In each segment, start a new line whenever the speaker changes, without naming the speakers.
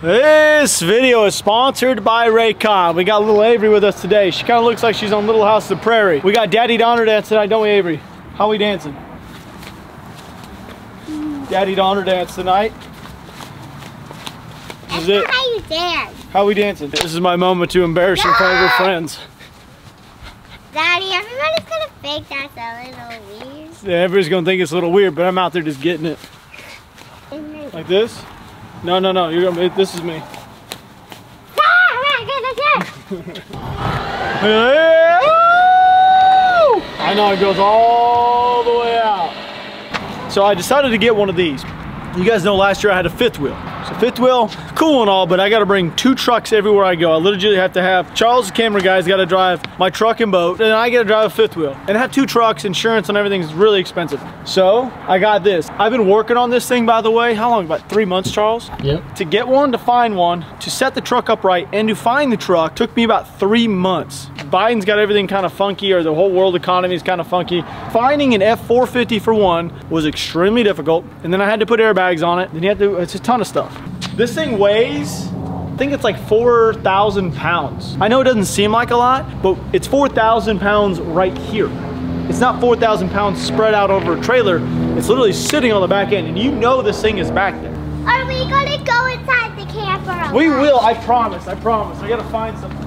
This video is sponsored by Raycon. We got little Avery with us today. She kind of looks like she's on Little House of the Prairie. We got Daddy Donner dance tonight, don't we, Avery? How we dancing? Daddy Donner dance tonight. This is it.
How you dance?
How we dancing? This is my moment to embarrass her in front of her friends.
Daddy, everybody's gonna think that's a little weird.
Yeah, everybody's gonna think it's a little weird, but I'm out there just getting it. Like this? No, no, no. You're gonna. This is me. I know it goes all the way out. So I decided to get one of these. You guys know last year I had a fifth wheel. So fifth wheel, cool and all, but I gotta bring two trucks everywhere I go. I literally have to have, Charles the camera guy's gotta drive my truck and boat, and I gotta drive a fifth wheel. And I have two trucks, insurance and everything is really expensive. So I got this. I've been working on this thing, by the way, how long, about three months, Charles?
Yep.
To get one, to find one, to set the truck up right, and to find the truck took me about three months. Biden's got everything kind of funky, or the whole world economy is kind of funky. Finding an F450 for one was extremely difficult, and then I had to put airbags on it. Then you have to, it's a ton of stuff. This thing weighs, I think it's like 4,000 pounds. I know it doesn't seem like a lot, but it's 4,000 pounds right here. It's not 4,000 pounds spread out over a trailer. It's literally sitting on the back end, and you know this thing is back there.
Are we gonna go inside the camper?
We will, I promise, I promise. I gotta find something.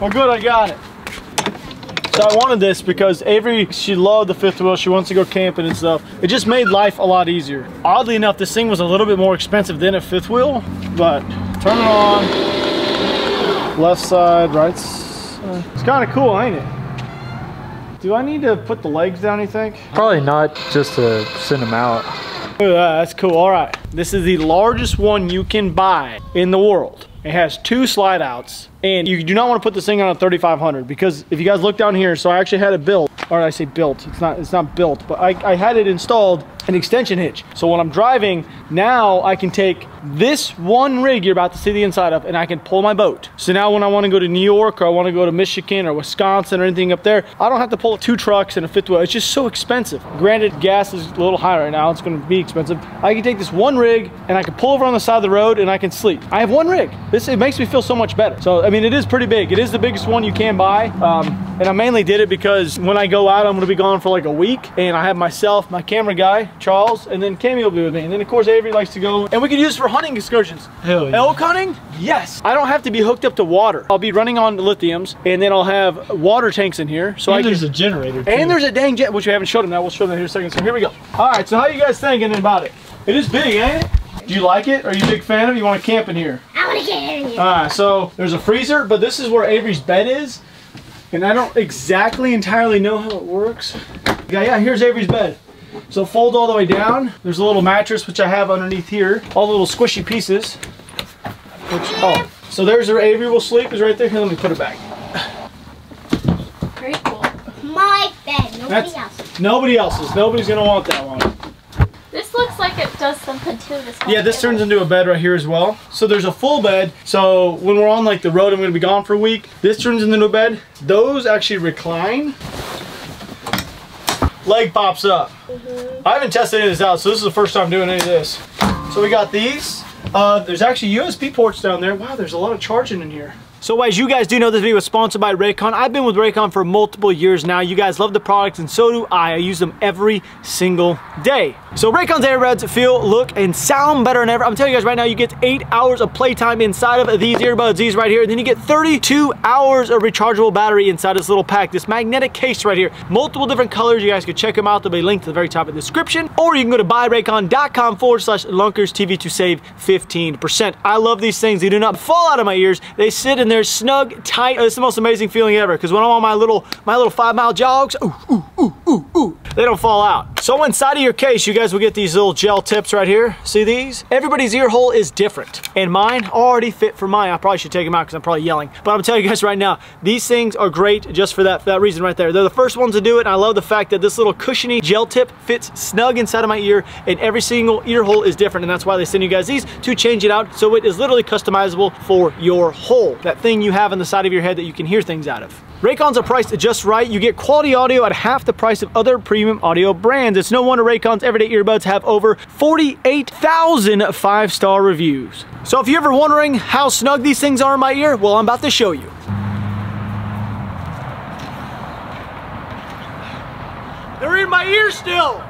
Well, good, I got it. So I wanted this because Avery, she loved the fifth wheel. She wants to go camping and stuff. It just made life a lot easier. Oddly enough, this thing was a little bit more expensive than a fifth wheel, but turn it on. Left side, right side. It's kind of cool, ain't it? Do I need to put the legs down, you think?
Probably not just to send them out.
Look at that, that's cool. All right. This is the largest one you can buy in the world. It has two slide outs and you do not want to put this thing on a 3500 because if you guys look down here, so I actually had it built, or I say built, it's not, it's not built, but I, I had it installed an extension hitch. So when I'm driving, now I can take this one rig you're about to see the inside of and I can pull my boat. So now when I want to go to New York or I want to go to Michigan or Wisconsin or anything up there, I don't have to pull two trucks and a fifth wheel. It's just so expensive. Granted, gas is a little high right now. It's going to be expensive. I can take this one rig and I can pull over on the side of the road and I can sleep. I have one rig. This, it makes me feel so much better. So, I mean, it is pretty big. It is the biggest one you can buy. Um, and I mainly did it because when I go out, I'm to be gone for like a week and I have myself, my camera guy, Charles, and then Cammy will be with me. And then of course Avery likes to go and we can use it for hunting excursions.
Hell yeah.
Elk hunting? Yes. I don't have to be hooked up to water. I'll be running on lithiums and then I'll have water tanks in here. So
and
I
there's
can,
a generator. Too.
and there's a dang jet, which we haven't showed them now. We'll show them here in a second. So here we go. All right, so how you guys thinking about it? It is big, ain't it? Do you like it? Are you a big fan of it? You want to camp in here?
I wanna get in here.
All right, so there's a freezer, but this is where Avery's bed is. And I don't exactly entirely know how it works. Yeah, yeah, here's Avery's bed. So fold all the way down. There's a little mattress, which I have underneath here. All the little squishy pieces. Which, oh, so there's where Avery will sleep, is right there. Here, let me put it back.
Very cool.
My bed, nobody
That's-
else.
Nobody else's. Nobody's gonna want that one.
This looks like it does something too. This
Yeah, this turns into a bed right here as well. So there's a full bed. So when we're on like the road, I'm gonna be gone for a week. This turns into a bed. Those actually recline. Leg pops up. I haven't tested any of this out, so this is the first time doing any of this. So we got these. Uh, there's actually USB ports down there. Wow, there's a lot of charging in here. So as you guys do know, this video is sponsored by Raycon. I've been with Raycon for multiple years now. You guys love the products and so do I. I use them every single day. So Raycon's earbuds feel, look, and sound better than ever. I'm telling you guys right now, you get eight hours of playtime inside of these earbuds, these right here. And then you get 32 hours of rechargeable battery inside this little pack, this magnetic case right here. Multiple different colors. You guys can check them out. They'll be linked to the very top of the description. Or you can go to buyraycon.com forward slash Lunkers TV to save 15%. I love these things. They do not fall out of my ears. They sit in there snug, tight. Oh, it's the most amazing feeling ever. Because when I'm on my little my little five mile jogs, ooh, ooh, ooh, ooh, ooh, they don't fall out. So inside of your case, you guys will get these little gel tips right here. See these? Everybody's ear hole is different. And mine already fit for mine. I probably should take them out because I'm probably yelling. But I'm telling you guys right now, these things are great just for that, for that reason right there. They're the first ones to do it. And I love the fact that this little cushiony gel tip fits snug inside of my ear and every single ear hole is different. And that's why they send you guys these to change it out. So it is literally customizable for your hole. That thing you have on the side of your head that you can hear things out of. Raycons are priced just right. You get quality audio at half the price of other premium audio brands. It's no wonder Raycon's everyday earbuds have over 48,000 five-star reviews. So if you're ever wondering how snug these things are in my ear, well, I'm about to show you. They're in my ear still.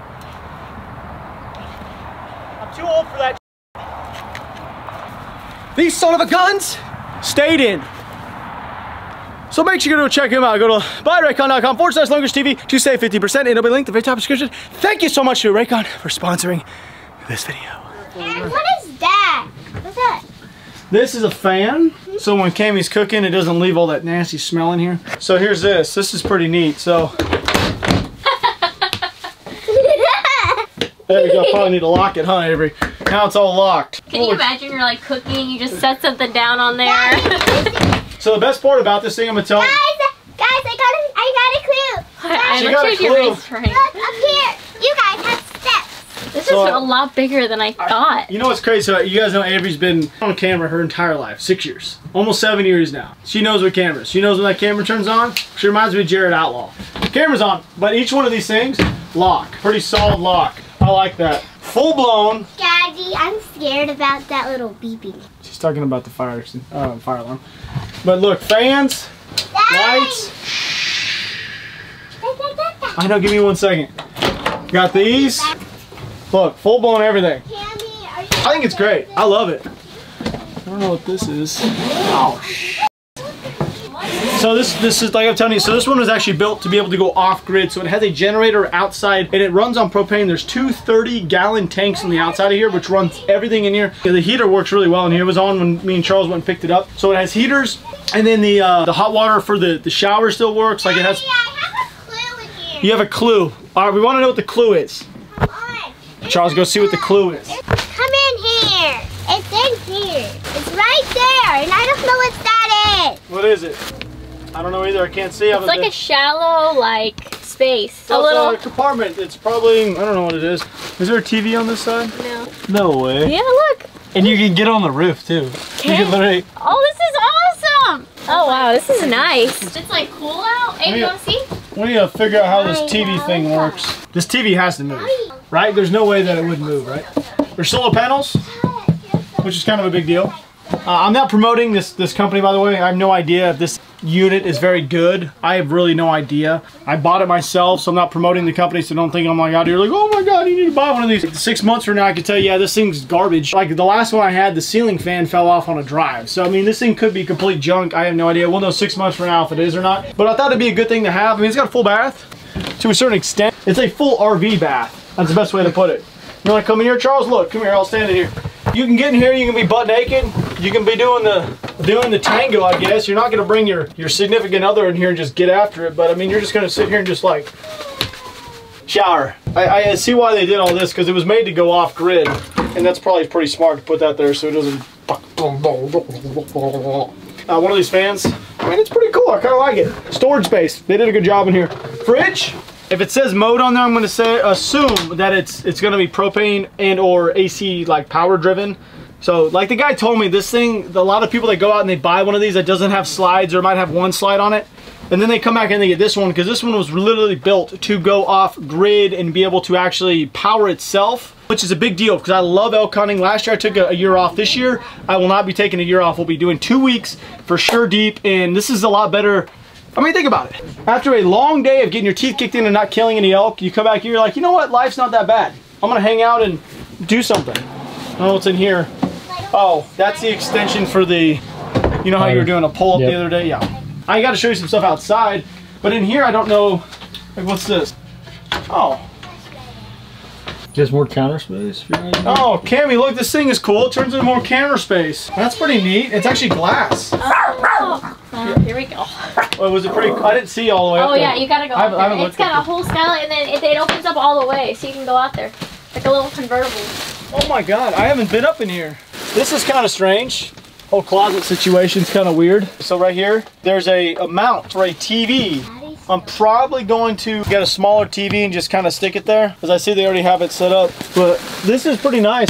I'm too old for that. These son of a guns stayed in. So make sure you go check him out. Go to buyraycon.com forward slash Lunkers TV to save 50% and it'll be linked in the very top description. Thank you so much to Raycon for sponsoring this video.
And what is that? What's that?
This is a fan, so when Cammy's cooking, it doesn't leave all that nasty smell in here. So here's this. This is pretty neat. So there you go. Probably need to lock it, huh, Avery? Now it's all locked.
Can you imagine you're like cooking, you just set something down on there?
So the best part about this thing, I'm gonna tell
guys,
you.
guys, I got a, I got a clue.
I
She
I
got a
you
clue.
erased right.
Look up here. You guys have steps.
This
So-
is a lot bigger than I thought.
You know what's crazy? So you guys know Avery's been on camera her entire life, six years, almost seven years now. She knows what cameras. She knows when that camera turns on. She reminds me of Jared Outlaw. Camera's on, but each one of these things lock, pretty solid lock. I like that. Full blown.
Daddy, I'm scared about that little beeping.
She's talking about the fire uh, fire alarm. But look, fans,
Daddy!
lights. I know. Give me one second. Got these. Look, full blown everything.
Cammy, are you
I think it's great. I love it. I don't know what this is. Oh. sh- So this this is like I'm telling you. So this one was actually built to be able to go off grid. So it has a generator outside and it runs on propane. There's two 30 gallon tanks on the outside of here, which runs everything in here. The heater works really well in here. It was on when me and Charles went and picked it up. So it has heaters, and then the uh, the hot water for the the shower still works. Like it has.
Daddy, I have a clue in here.
You have a clue. All right, we want to know what the clue is.
Come on.
Charles, go see what the clue is.
Come in here. It's in here. It's right there, and I don't know what that is.
What is it? I don't know either. I can't see.
It's like a shallow, like, space. A
it's
little.
a compartment. It's probably, I don't know what it is. Is there a TV on this side?
No.
No way.
Yeah, look.
And you can get on the roof too. You can literally.
Oh, this is awesome. Oh, wow. This is nice. It's like cool out. Hey,
you want
to see?
We need to figure out how this TV thing works. This TV has to move, right? There's no way that it wouldn't move, right? There's solar panels, which is kind of a big deal. Uh, I'm not promoting this this company, by the way. I have no idea if this unit is very good. I have really no idea. I bought it myself, so I'm not promoting the company. So don't think I'm like here like, oh my god, you need to buy one of these. Six months from now, I can tell you, yeah, this thing's garbage. Like the last one I had, the ceiling fan fell off on a drive. So I mean, this thing could be complete junk. I have no idea. We'll know six months from now if it is or not. But I thought it'd be a good thing to have. I mean, it's got a full bath to a certain extent. It's a full RV bath. That's the best way to put it. You want to come in here, Charles? Look, come here. I'll stand in here. You can get in here. You can be butt naked. You can be doing the doing the tango, I guess. You're not to bring your your significant other in here and just get after it. But I mean, you're just to sit here and just like shower. I, I see why they did all this because it was made to go off grid, and that's probably pretty smart to put that there so it doesn't. Uh, one of these fans. I mean, it's pretty cool. I kind of like it. Storage space. They did a good job in here. Fridge. If it says mode on there, I'm going to say assume that it's it's going to be propane and or AC like power driven. So like the guy told me, this thing, a lot of people that go out and they buy one of these that doesn't have slides or might have one slide on it, and then they come back and they get this one because this one was literally built to go off grid and be able to actually power itself, which is a big deal because I love elk hunting. Last year I took a, a year off. This year I will not be taking a year off. We'll be doing two weeks for sure deep, and this is a lot better. I mean, think about it. After a long day of getting your teeth kicked in and not killing any elk, you come back here, you're like, you know what? Life's not that bad. I'm gonna hang out and do something. Oh, I don't know what's in here. Oh, that's the extension for the, you know how you were doing a pull up
Yep.
the other day? Yeah. I gotta show you some stuff outside, but in here I don't know, like what's this? Oh,
Just more counter space. for you guys?
oh, Cammy, look, this thing is cool. It turns into more counter space. That's pretty neat. It's actually glass.
Oh, uh, here we go.
Oh, was it pretty? I didn't see all the way up
Oh
there.
yeah, you gotta go
I haven't- I
out
haven't
there. It's
looked at
got a whole skylight, and then it, it opens up all the way, so you can go out there. Like a little convertible.
Oh my god, I haven't been up in here. This is kind of strange. Whole closet situation's kind of weird. So right here, there's a, a mount for a TV. I'm probably going to get a smaller TV and just kind of stick it there, because I see they already have it set up. But this is pretty nice.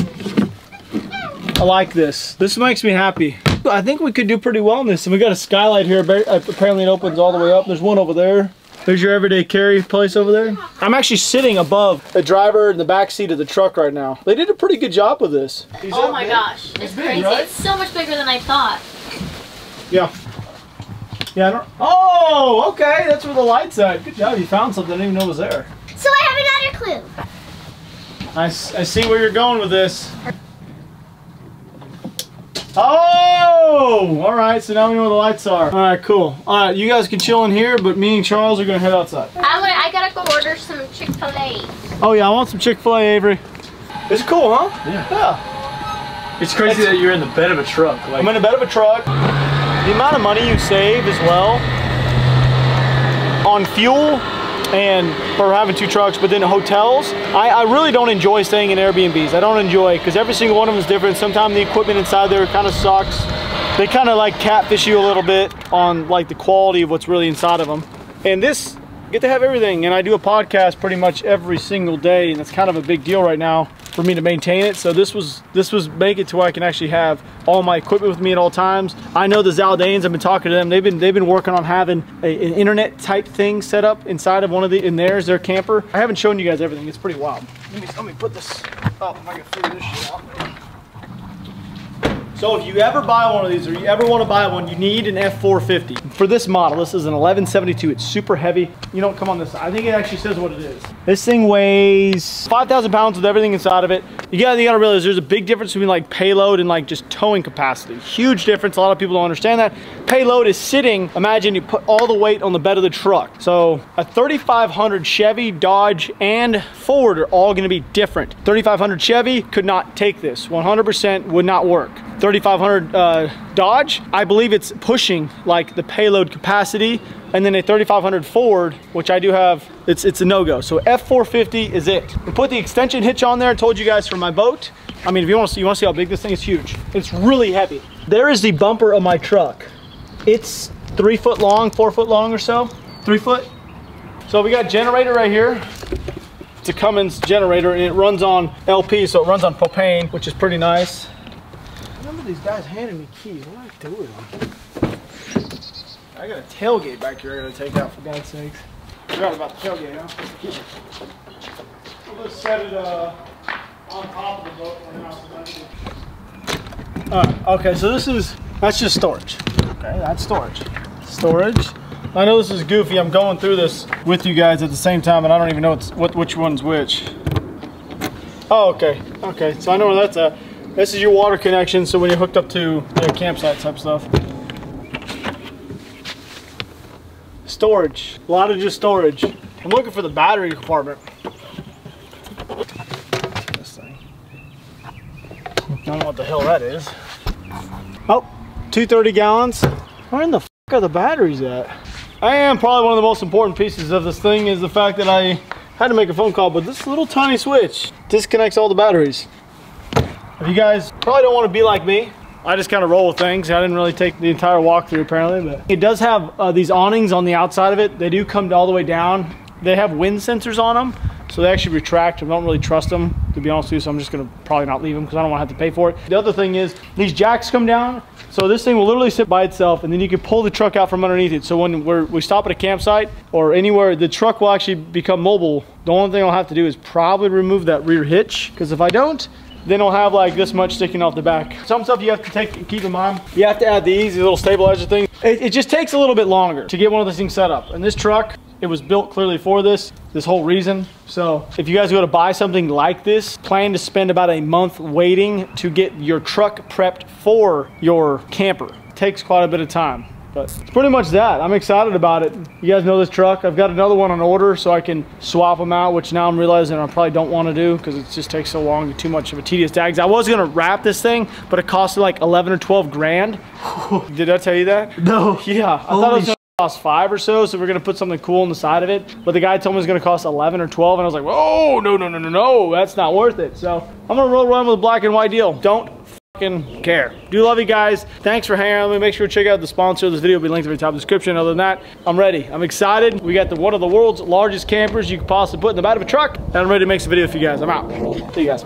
I like this. This makes me happy. I think we could do pretty well in this. And we got a skylight here. Apparently it opens all the way up. There's one over there. There's your everyday carry place over there. I'm actually sitting above the driver in the back seat of the truck right now. They did a pretty good job with this.
Oh my gosh, it's
big,
crazy.
right?
It's so much bigger than I thought.
Yeah. Yeah, I don't, oh, okay, that's where the light's at. Good job, you found something I didn't even know was there.
So I have another clue.
I, s- I see where you're going with this. Oh, all right, so now we know where the lights are. All right, cool. All right, you guys can chill in here, but me and Charles are gonna head outside.
I'm gonna, I gotta go order some Chick-fil-A.
Oh yeah, I want some Chick-fil-A, Avery. It's cool, huh?
Yeah.
Yeah.
It's crazy that you're in the bed of a truck. Like,
I'm in the bed of a truck. The amount of money you save as well on fuel and for having two trucks, but then hotels. I, I really don't enjoy staying in Airbnbs. I don't enjoy because every single one of them is different. Sometimes the equipment inside there kind of sucks. They kind of like catfish you a little bit on like the quality of what's really inside of them. And this, get to have everything. And I do a podcast pretty much every single day, and that's kind of a big deal right now for me to maintain it. So this was this was make it to where I can actually have all my equipment with me at all times. I know the Zaldanes. I've been talking to them. They've been they've been working on having a, an internet type thing set up inside of one of the in theirs their camper. I haven't shown you guys everything. It's pretty wild. Let me let me put this up. If I can figure this shit out. So if you ever buy one of these or you ever want to buy one, you need an F450. For this model, this is an 1172. It's super heavy. You don't come on this. I think it actually says what it is. This thing weighs 5,000 pounds with everything inside of it. You gotta, you gotta realize there's a big difference between like payload and like just towing capacity. Huge difference. A lot of people don't understand that. Payload is sitting, imagine you put all the weight on the bed of the truck. So a 3500 Chevy, Dodge, and Ford are all gonna be different. 3500 Chevy could not take this. 100% would not work. 3500 uh, Dodge, I believe it's pushing like the payload capacity. And then a 3500 Ford, which I do have, it's it's a no-go. So F450 is it. We put the extension hitch on there. I told you guys for my boat. I mean, if you want to see, you want to see how big this thing is, huge. It's really heavy. There is the bumper of my truck. It's three foot long, four foot long or so, three foot. So we got generator right here. It's a Cummins generator and it runs on LP, so it runs on propane, which is pretty nice. These guys handing me keys. What do I doing? I got a tailgate back here I gotta take out for God's sakes. Forgot about the tailgate, huh? We'll just set it uh, on top of the boat for now. Alright, okay, so this is, that's just storage. Okay, that's storage. Storage. I know this is goofy. I'm going through this with you guys at the same time, and I don't even know what which one's which. Oh, okay. Okay, so I know where that's at. This is your water connection, so when you're hooked up to know, campsite type stuff. Storage. A lot of just storage. I'm looking for the battery compartment. This thing. I don't know what the hell that is. Oh, 230 gallons. Where in the f are the batteries at? I am probably one of the most important pieces of this thing is the fact that I had to make a phone call, but this little tiny switch disconnects all the batteries. If you guys probably don't want to be like me, I just kind of roll with things. I didn't really take the entire walkthrough apparently, but it does have uh, these awnings on the outside of it. They do come all the way down. They have wind sensors on them, so they actually retract. I don't really trust them, to be honest with you, so I'm just gonna probably not leave them because I don't want to have to pay for it. The other thing is these jacks come down, so this thing will literally sit by itself, and then you can pull the truck out from underneath it. So when we're, we stop at a campsite or anywhere, the truck will actually become mobile. The only thing I'll have to do is probably remove that rear hitch, because if I don't, then it'll have like this much sticking off the back. Some stuff you have to take keep in mind. You have to add these, little stabilizer things. It, it just takes a little bit longer to get one of these things set up. And this truck, it was built clearly for this, this whole reason. So if you guys go to buy something like this, plan to spend about a month waiting to get your truck prepped for your camper. It takes quite a bit of time. But it's pretty much that. I'm excited about it. You guys know this truck. I've got another one on order so I can swap them out, which now I'm realizing I probably don't want to do because it just takes so long, and too much of a tedious tags. I was gonna wrap this thing, but it costed like 11 or 12 grand. Did I tell you that?
No.
Yeah, I thought it was cost five or so, so we're gonna put something cool on the side of it. But the guy told me it's gonna cost 11 or 12, and I was like, oh, no, no, no, no, no, that's not worth it. So I'm gonna roll around with a black and white deal. Don't care. Do love you guys. Thanks for hanging out with me. Make sure to check out the sponsor of this video. Will be linked in the top description. Other than that, I'm ready. I'm excited. We got the one of the world's largest campers you could possibly put in the back of a truck. And I'm ready to make some video for you guys. I'm out. See you guys.